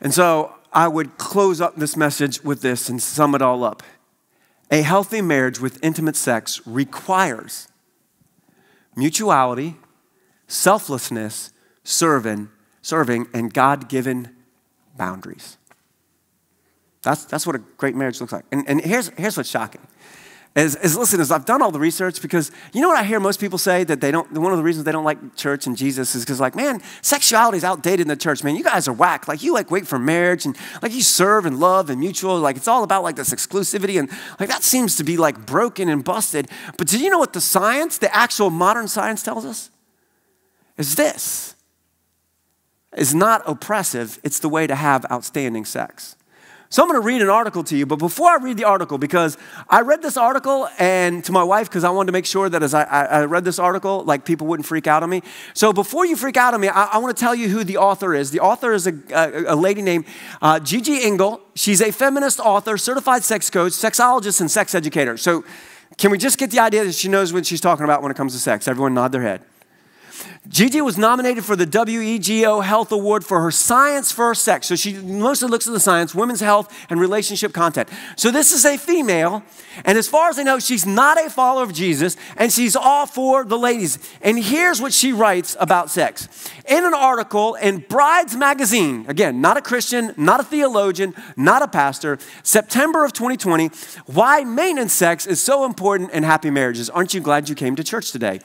And so I would close up this message with this and sum it all up. A healthy marriage with intimate sex requires mutuality, selflessness, serving, serving, and God given boundaries. That's, that's what a great marriage looks like. And, and here's, here's what's shocking is, is listen, as I've done all the research because you know what I hear most people say that they don't, one of the reasons they don't like church and Jesus is because like, man, sexuality is outdated in the church, man. You guys are whack. Like you like wait for marriage and like you serve and love and mutual. Like it's all about like this exclusivity and like that seems to be like broken and busted. But do you know what the science, the actual modern science tells us? Is this. Is not oppressive, it's the way to have outstanding sex. So I'm going to read an article to you, but before I read the article, because I read this article and to my wife, because I wanted to make sure that as I, I, read this article, like people wouldn't freak out on me. So before you freak out on me, I, I want to tell you who the author is. The author is a, a, a lady named uh, Gigi Engle. She's a feminist author, certified sex coach, sexologist, and sex educator. So can we just get the idea that she knows what she's talking about when it comes to sex? Everyone nod their head. Gigi was nominated for the WEGO Health Award for her science first sex. So she mostly looks at the science, women's health, and relationship content. So this is a female, and as far as I know, she's not a follower of Jesus, and she's all for the ladies. And here's what she writes about sex. In an article in Brides Magazine, again, not a Christian, not a theologian, not a pastor, September of 2020, why maintenance sex is so important in happy marriages. Aren't you glad you came to church today?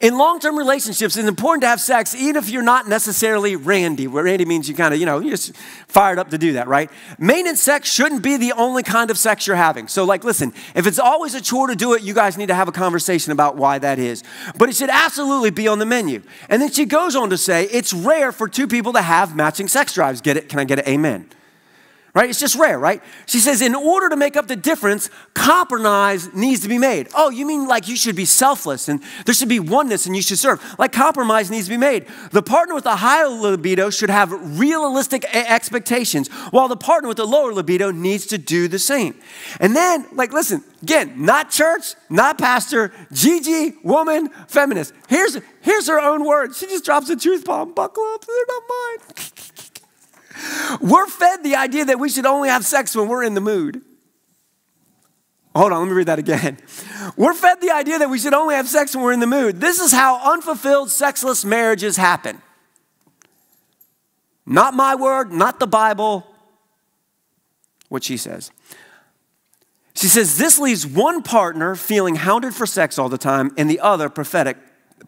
In long term relationships, it's important to have sex, even if you're not necessarily randy, where randy means you kind of, you know, you're just fired up to do that, right? Maintenance sex shouldn't be the only kind of sex you're having. So, like, listen, if it's always a chore to do it, you guys need to have a conversation about why that is. But it should absolutely be on the menu. And then she goes on to say, it's rare for two people to have matching sex drives. Get it? Can I get an amen? Right? It's just rare, right? She says, in order to make up the difference, compromise needs to be made. Oh, you mean like you should be selfless and there should be oneness and you should serve? Like compromise needs to be made. The partner with a higher libido should have realistic expectations, while the partner with a lower libido needs to do the same. And then, like, listen, again, not church, not pastor, Gigi, woman, feminist. Here's, here's her own words. She just drops a truth bomb. Buckle up, they're not mine. We're fed the idea that we should only have sex when we're in the mood. Hold on, let me read that again. We're fed the idea that we should only have sex when we're in the mood. This is how unfulfilled sexless marriages happen. Not my word, not the Bible, what she says. She says this leaves one partner feeling hounded for sex all the time and the other pathetic,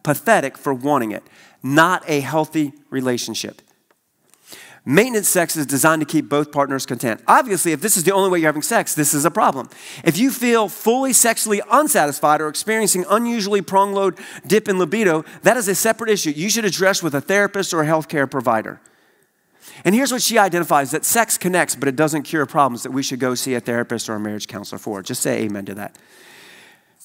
pathetic for wanting it. Not a healthy relationship. Maintenance sex is designed to keep both partners content. Obviously, if this is the only way you're having sex, this is a problem. If you feel fully sexually unsatisfied or experiencing unusually prong load dip in libido, that is a separate issue you should address with a therapist or a healthcare provider. And here's what she identifies that sex connects, but it doesn't cure problems that we should go see a therapist or a marriage counselor for. Just say amen to that.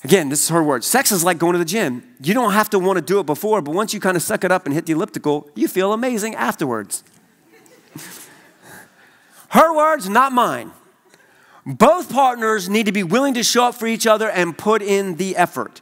Again, this is her word. Sex is like going to the gym. You don't have to want to do it before, but once you kind of suck it up and hit the elliptical, you feel amazing afterwards. Her words, not mine. Both partners need to be willing to show up for each other and put in the effort.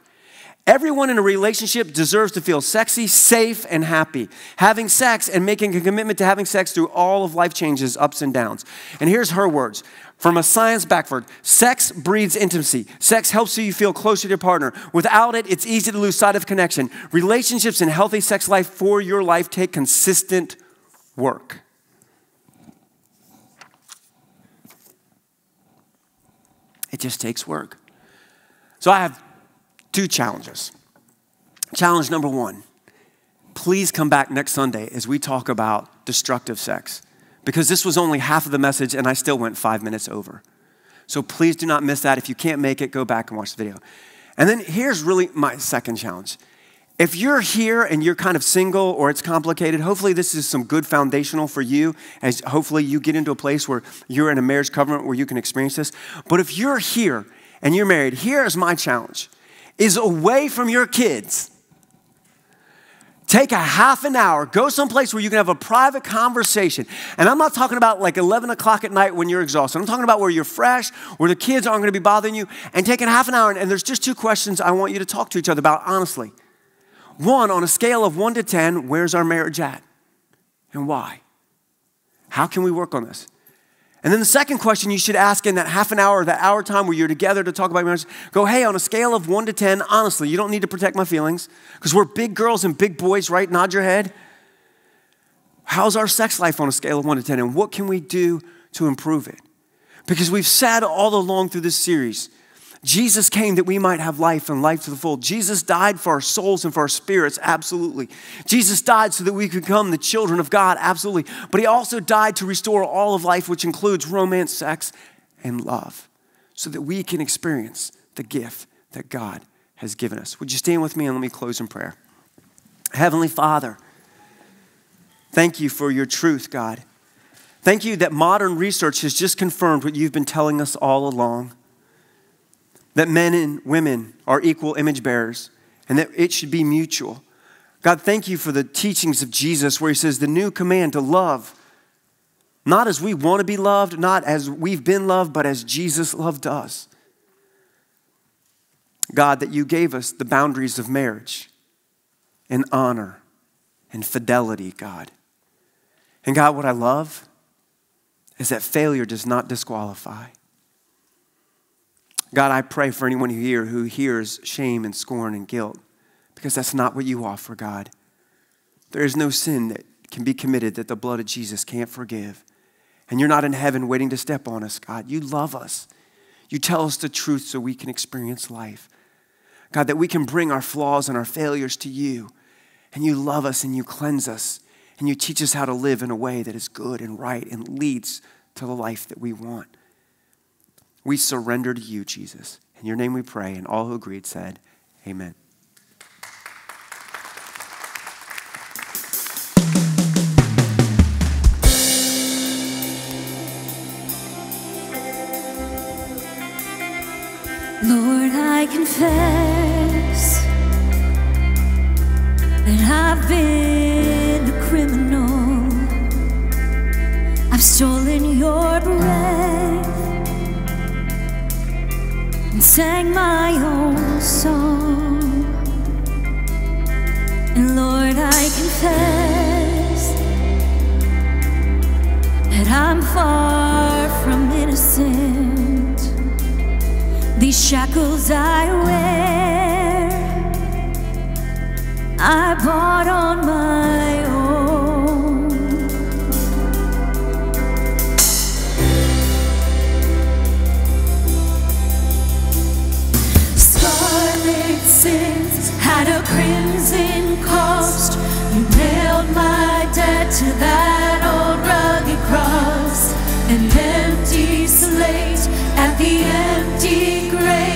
Everyone in a relationship deserves to feel sexy, safe, and happy. Having sex and making a commitment to having sex through all of life changes, ups and downs. And here's her words from a science backward sex breeds intimacy. Sex helps you feel closer to your partner. Without it, it's easy to lose sight of connection. Relationships and healthy sex life for your life take consistent work. It just takes work. So I have two challenges. Challenge number one please come back next Sunday as we talk about destructive sex, because this was only half of the message and I still went five minutes over. So please do not miss that. If you can't make it, go back and watch the video. And then here's really my second challenge if you're here and you're kind of single or it's complicated, hopefully this is some good foundational for you as hopefully you get into a place where you're in a marriage covenant where you can experience this. But if you're here and you're married, here's my challenge is away from your kids. Take a half an hour, go someplace where you can have a private conversation. And I'm not talking about like 11 o'clock at night when you're exhausted. I'm talking about where you're fresh, where the kids aren't going to be bothering you, and taking half an hour. And there's just two questions I want you to talk to each other about honestly. One, on a scale of one to 10, where's our marriage at? And why? How can we work on this? And then the second question you should ask in that half an hour, that hour time where you're together to talk about marriage, go, hey, on a scale of one to 10, honestly, you don't need to protect my feelings because we're big girls and big boys, right? Nod your head. How's our sex life on a scale of one to 10? And what can we do to improve it? Because we've said all along through this series, Jesus came that we might have life and life to the full. Jesus died for our souls and for our spirits, absolutely. Jesus died so that we could become the children of God, absolutely. But he also died to restore all of life, which includes romance, sex, and love, so that we can experience the gift that God has given us. Would you stand with me and let me close in prayer? Heavenly Father, thank you for your truth, God. Thank you that modern research has just confirmed what you've been telling us all along that men and women are equal image bearers and that it should be mutual. God, thank you for the teachings of Jesus where he says the new command to love, not as we want to be loved, not as we've been loved, but as Jesus loved us. God, that you gave us the boundaries of marriage and honor and fidelity, God. And God, what I love is that failure does not disqualify. God, I pray for anyone here who hears shame and scorn and guilt, because that's not what you offer, God. There is no sin that can be committed that the blood of Jesus can't forgive. And you're not in heaven waiting to step on us, God. You love us. You tell us the truth so we can experience life. God, that we can bring our flaws and our failures to you. And you love us and you cleanse us. And you teach us how to live in a way that is good and right and leads to the life that we want. We surrender to you, Jesus. In your name we pray. And all who agreed said, Amen. Lord, I confess that I've been a criminal. I've stolen your breath and sang my own song. And Lord, I confess that I'm far from innocent. These shackles I wear, I bought on my own. Sins had a crimson cost. You nailed my debt to that old rugged cross. An empty slate at the empty grave.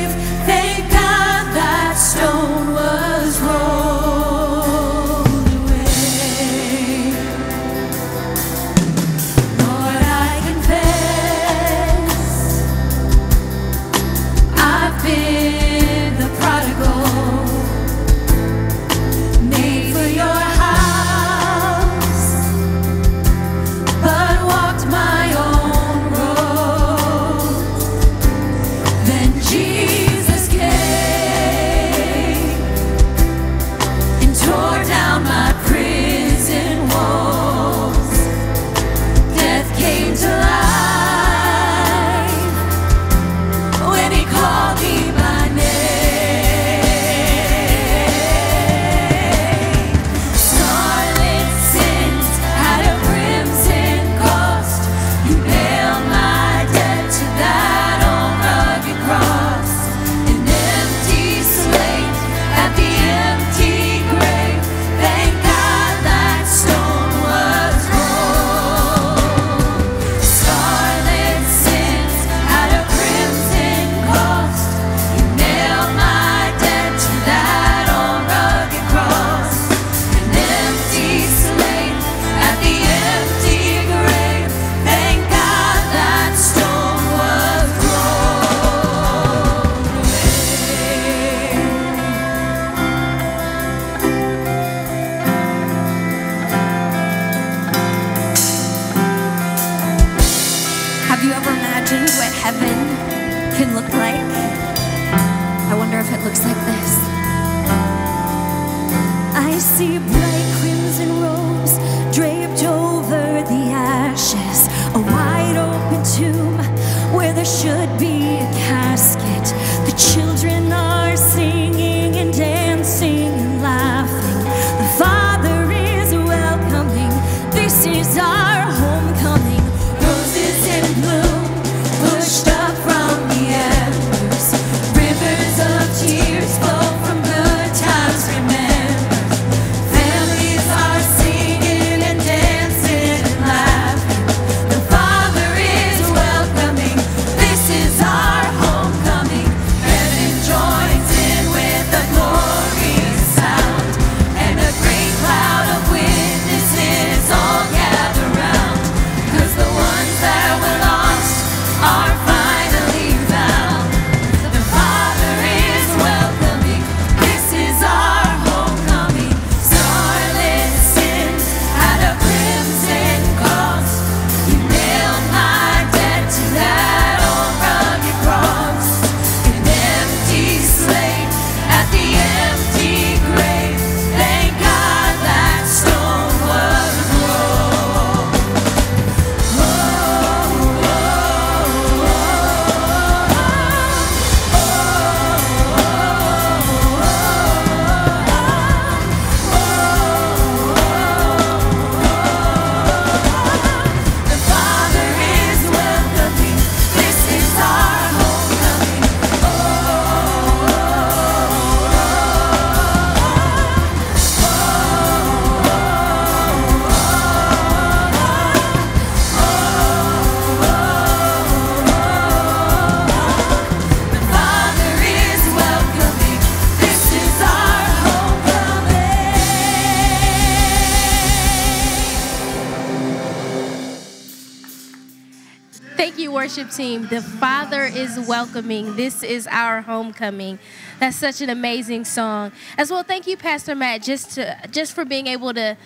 Team. The Father is welcoming. This is our homecoming. That's such an amazing song. As well, thank you, Pastor Matt, just to just for being able to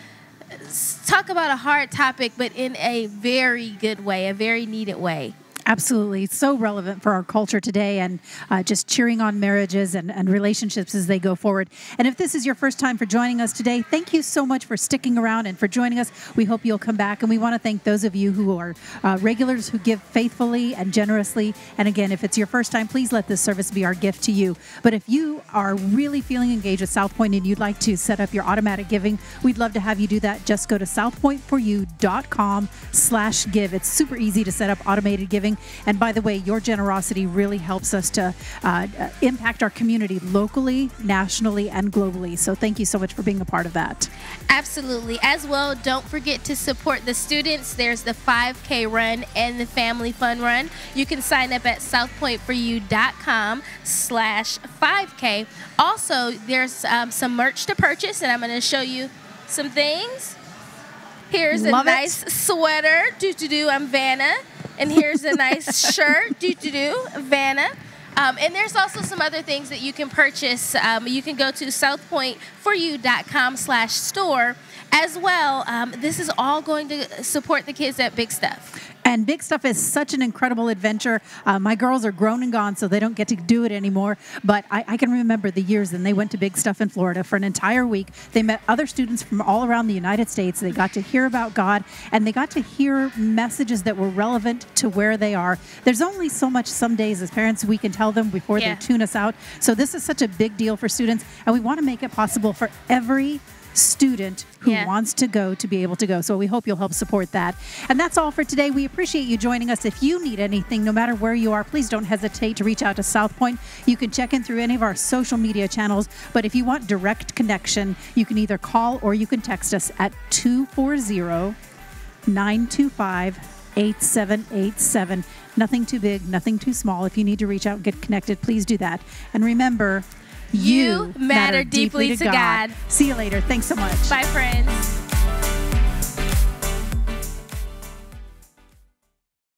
talk about a hard topic, but in a very good way, a very needed way. Absolutely. So relevant for our culture today and uh, just cheering on marriages and, and relationships as they go forward. And if this is your first time for joining us today, thank you so much for sticking around and for joining us. We hope you'll come back. And we want to thank those of you who are uh, regulars who give faithfully and generously. And again, if it's your first time, please let this service be our gift to you. But if you are really feeling engaged with SouthPoint and you'd like to set up your automatic giving, we'd love to have you do that. Just go to southpointforyou.com slash give. It's super easy to set up automated giving. And by the way, your generosity really helps us to uh, uh, impact our community locally, nationally, and globally. So thank you so much for being a part of that. Absolutely. As well, don't forget to support the students. There's the 5K run and the Family Fun Run. You can sign up at southpointforyou.com slash 5K. Also, there's um, some merch to purchase, and I'm going to show you some things. Here's Love a it. nice sweater. Do do do. I'm Vanna. And here's a nice shirt. Do do do. Vanna. Um, and there's also some other things that you can purchase. Um, you can go to southpointforyou.com slash store as well. Um, this is all going to support the kids at BigStuf. And BigStuf is such an incredible adventure. Uh, my girls are grown and gone, so they don't get to do it anymore. But I, I can remember the years, and they went to BigStuf in Florida for an entire week. They met other students from all around the United States. They got to hear about God, and they got to hear messages that were relevant to where they are. There's only so much some days as parents we can tell them before Yeah. they tune us out. So this is such a big deal for students, and we want to make it possible for every student who Yeah. wants to go to be able to go. So we hope you'll help support that. And that's all for today. We appreciate you joining us. If you need anything, no matter where you are, please don't hesitate to reach out to SouthPoint. You can check in through any of our social media channels. But if you want direct connection, you can either call or you can text us at 240 925 8787. Nothing too big, nothing too small. If you need to reach out and get connected, please do that. And remember, You matter deeply to God. See you later. Thanks so much. Bye, friends.